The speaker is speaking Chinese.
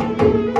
Música